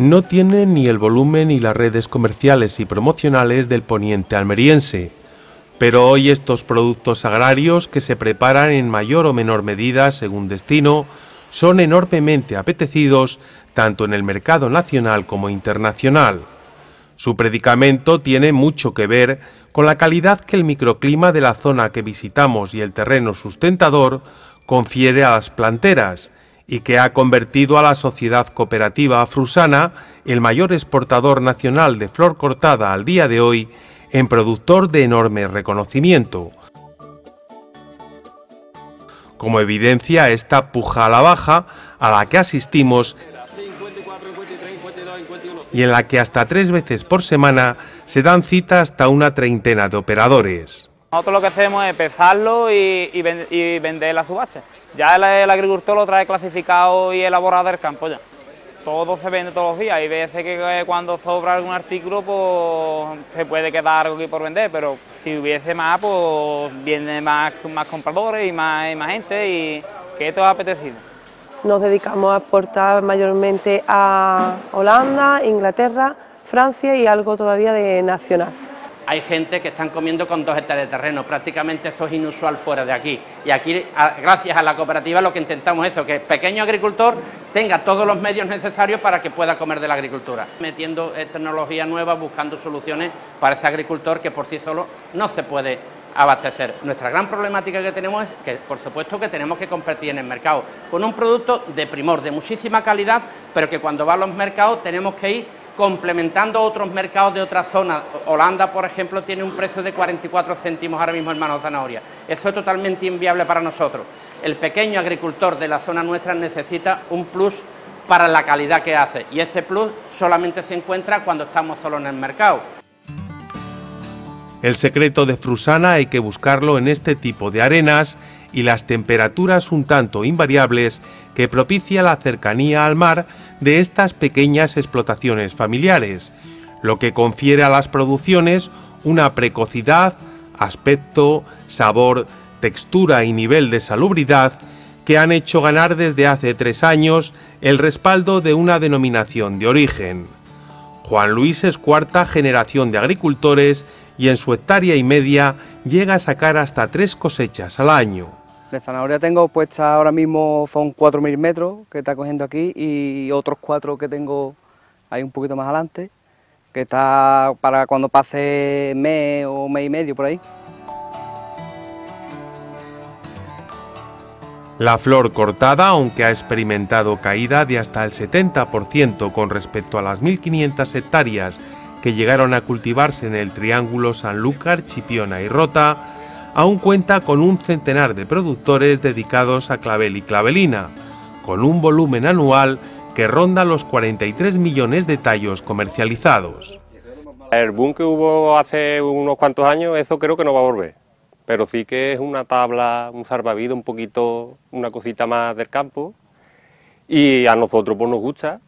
no tiene ni el volumen ni las redes comerciales y promocionales del poniente almeriense, pero hoy estos productos agrarios que se preparan en mayor o menor medida según destino son enormemente apetecidos tanto en el mercado nacional como internacional. Su predicamento tiene mucho que ver con la calidad que el microclima de la zona que visitamos y el terreno sustentador confiere a las planteras, y que ha convertido a la sociedad cooperativa frusana, el mayor exportador nacional de flor cortada al día de hoy, en productor de enorme reconocimiento. Como evidencia esta puja a la baja a la que asistimos y en la que hasta tres veces por semana se dan cita hasta una treintena de operadores. Nosotros lo que hacemos es pesarlo y, y, vender la subasta. Ya el, agricultor lo trae clasificado y elaborado del campo ya. Todo se vende todos los días. Hay veces que cuando sobra algún artículo, pues se puede quedar algo aquí por vender, pero si hubiese más, pues viene más, compradores y más, más gente y que esto es apetecido. Nos dedicamos a exportar mayormente a Holanda, Inglaterra, Francia y algo todavía de nacional. Hay gente que están comiendo con dos hectáreas de terreno, prácticamente eso es inusual fuera de aquí. Y aquí, gracias a la cooperativa, lo que intentamos es eso, que el pequeño agricultor tenga todos los medios necesarios para que pueda comer de la agricultura, metiendo tecnología nueva, buscando soluciones para ese agricultor que por sí solo no se puede abastecer. Nuestra gran problemática que tenemos es que, por supuesto, que tenemos que competir en el mercado con un producto de primor, de muchísima calidad, pero que cuando va a los mercados tenemos que ir complementando otros mercados de otras zonas. Holanda, por ejemplo, tiene un precio de 44 céntimos ahora mismo en mano zanahoria. Eso es totalmente inviable para nosotros. El pequeño agricultor de la zona nuestra necesita un plus para la calidad que hace y este plus solamente se encuentra cuando estamos solo en el mercado. El secreto de Frusana hay que buscarlo en este tipo de arenas y las temperaturas un tanto invariables que propicia la cercanía al mar de estas pequeñas explotaciones familiares, lo que confiere a las producciones una precocidad, aspecto, sabor, textura y nivel de salubridad que han hecho ganar desde hace tres años el respaldo de una denominación de origen. Juan Luis es cuarta generación de agricultores y en su hectárea y media llega a sacar hasta tres cosechas al año. De zanahoria tengo puesta ahora mismo son 4.000 metros que está cogiendo aquí y otros cuatro que tengo ahí un poquito más adelante, que está para cuando pase mes o mes y medio por ahí. La flor cortada, aunque ha experimentado caída de hasta el 70% con respecto a las 1.500 hectáreas que llegaron a cultivarse en el Triángulo Sanlúcar, Chipiona y Rota, aún cuenta con un centenar de productores dedicados a clavel y clavelina, con un volumen anual que ronda los 43 millones de tallos comercializados. El boom que hubo hace unos cuantos años, eso creo que no va a volver, pero sí que es una tabla, un salvavidas, un poquito, una cosita más del campo, y a nosotros pues nos gusta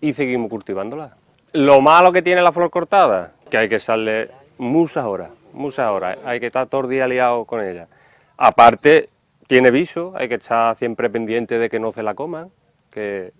y seguimos cultivándola. Lo malo que tiene la flor cortada, que hay que echarle muchas horas muchas horas, hay que estar todo el día liado con ella. Aparte, tiene viso, hay que estar siempre pendiente de que no se la coman, que